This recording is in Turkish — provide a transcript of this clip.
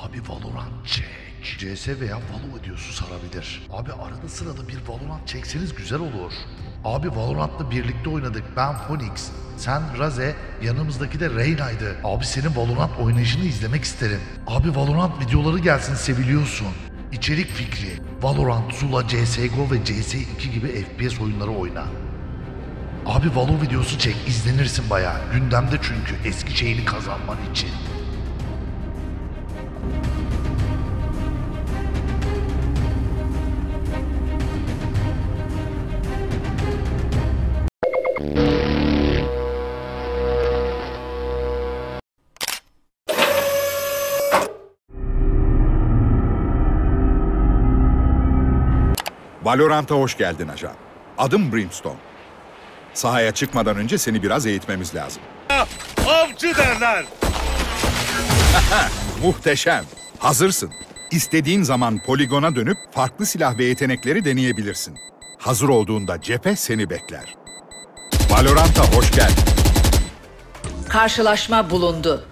Abi Valorant çek. CS veya Valo videosu sarabilir. Abi arada sırada bir Valorant çekseniz güzel olur. Abi Valorant'la birlikte oynadık. Ben Phoenix. Sen Raze, yanımızdaki de Reyna'ydı. Abi senin Valorant oynayışını izlemek isterim. Abi Valorant videoları gelsin seviliyorsun. İçerik fikri. Valorant, Zula, CSGO ve CS2 gibi FPS oyunları oyna. Abi Valo videosu çek, izlenirsin bayağı. Gündemde çünkü eski şeyini kazanman için. Valorant'a hoş geldin ajan. Adım Brimstone. Sahaya çıkmadan önce seni biraz eğitmemiz lazım. Avcı derler. Muhteşem. Hazırsın. İstediğin zaman poligona dönüp farklı silah ve yetenekleri deneyebilirsin. Hazır olduğunda cephe seni bekler. Valorant'a hoş geldin. Karşılaşma bulundu.